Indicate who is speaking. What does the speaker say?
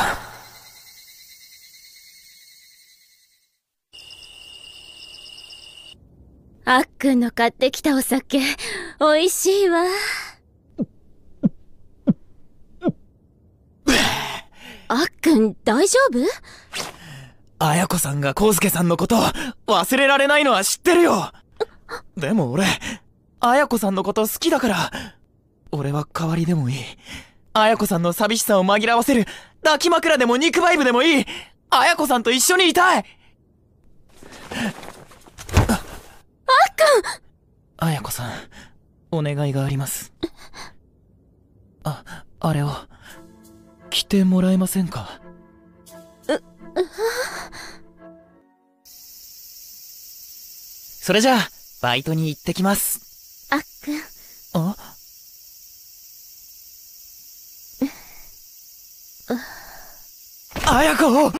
Speaker 1: さん。あっくんの買ってきたお酒、美味しいわ。あっくん大丈夫？
Speaker 2: 綾子さんが康介さんのこと忘れられないのは知ってるよでも俺、綾子さんのこと好きだから、俺は代わりでもいい。綾子さんの寂しさを紛らわせる抱き枕でも肉バイブでもいい綾子さんと一緒にいたいあっ
Speaker 1: くん
Speaker 2: 綾子さん、お願いがあります。あ、あれを、着てもらえませんか？う、うそれじゃあ、バイトに行ってきます。
Speaker 1: あっくん。
Speaker 2: あ綾子